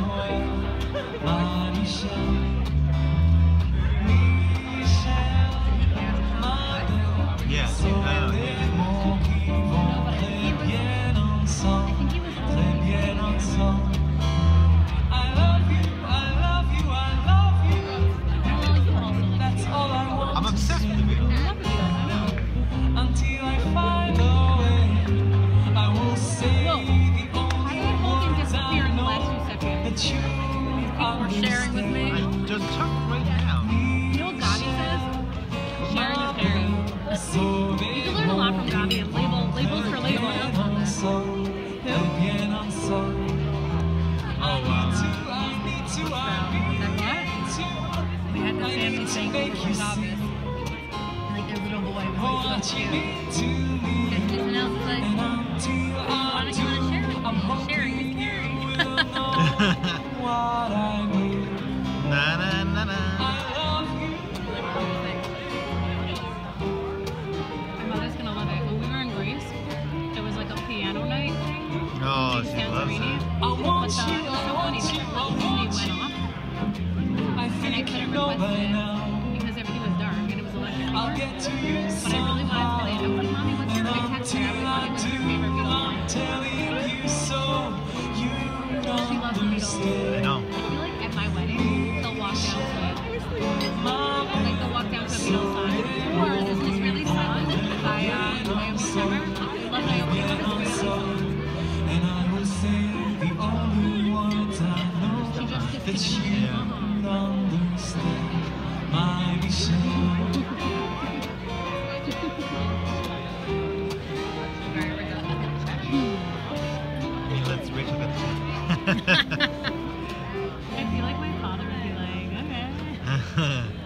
hoy, Marisol. That you were sharing with me. I just took right now. You know what Gabi says? Sharing is caring. So You can learn a lot from Gabi and label, labels for labels. Oh wow. We had the family thing over from Gabi. Like their little boy was like so cute. And Janelle was like, I want you, I want you, I want you. I think you know by now. Because everything was dark and it was electric. I'll get to you somehow. But I really wanted to play. I wanted mommy wants to text her. I really wanted to favorite I'm telling you so. You understand. that you don't understand my vision. Let's reach for that. I feel like my father would be like, okay.